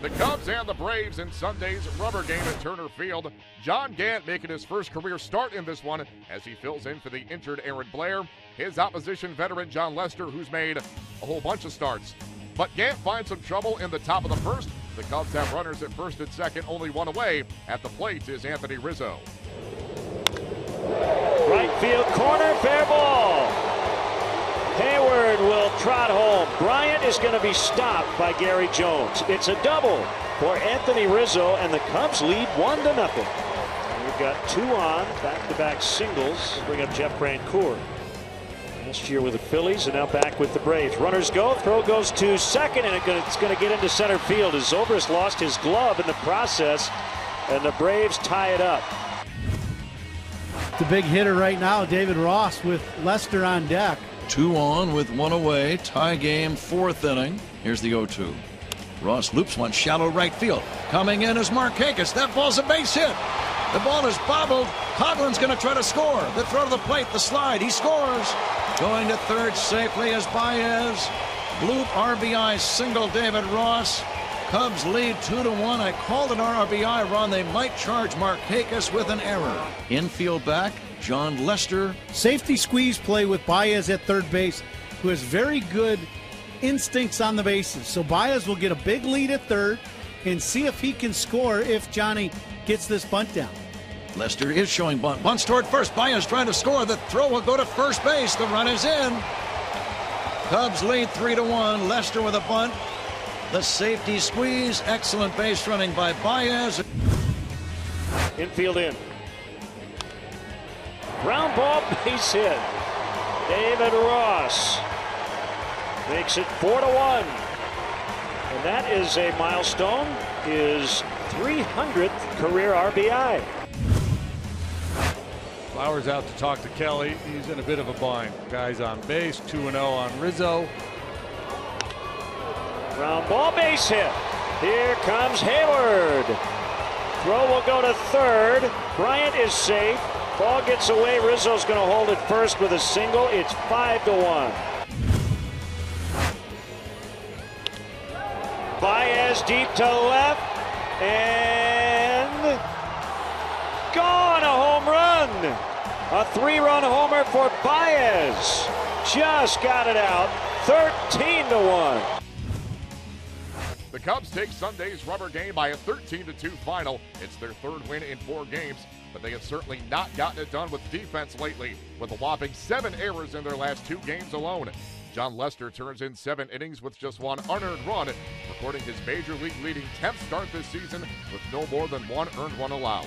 The Cubs and the Braves in Sunday's rubber game at Turner Field. John Gant making his first career start in this one as he fills in for the injured Aaron Blair. His opposition veteran Jon Lester, who's made a whole bunch of starts. But Gant finds some trouble in the top of the first. The Cubs have runners at first and second, only one away. At the plate is Anthony Rizzo. Right field corner, fair trot home. Bryant is going to be stopped by Gary Jones. It's a double for Anthony Rizzo, and the Cubs lead one to nothing. And we've got two on, back-to-back singles. Bring up Jeff Francoeur. Last year with the Phillies and now back with the Braves. Runners go, throw goes to second, and it's going to get into center field as Zobrist lost his glove in the process, and the Braves tie it up. The big hitter right now, David Ross, with Lester on deck. Two on with one away. Tie game, fourth inning. Here's the 0 2. Ross loops one shallow right field. Coming in is Mark. That ball's a base hit. The ball is bobbled. Coghlan's going to try to score. The throw to the plate, the slide. He scores. Going to third safely is Baez. Bloop RBI single David Ross. Cubs lead 2 to 1. I called an RBI run. They might charge Markakis with an error. Infield back, Jon Lester. Safety squeeze play with Baez at third base, who has very good instincts on the bases. So Baez will get a big lead at third and see if he can score if Johnny gets this bunt down. Lester is showing bunt. Bunts toward first. Baez trying to score. The throw will go to first base. The run is in. Cubs lead 3 to 1. Lester with a bunt. The safety squeeze. Excellent base running by Baez. Infield in. Ground ball base hit. David Ross makes it 4 to 1. And that is a milestone, his 300th career RBI. Flowers out to talk to Kelly. He's in a bit of a bind. Guys on base, 2 0 on Rizzo. Ground ball base hit. Here comes Heyward. Throw will go to third. Bryant is safe. Ball gets away. Rizzo's going to hold it first with a single. It's 5 to 1. Baez deep to left. And gone. A home run. A three run homer for Baez. Just got it out. 13 to 1. The Cubs take Sunday's rubber game by a 13 2 final. It's their third win in four games, but they have certainly not gotten it done with defense lately, with a whopping seven errors in their last two games alone. Jon Lester turns in seven innings with just one unearned run, recording his major league leading 10th start this season with no more than one earned run allowed.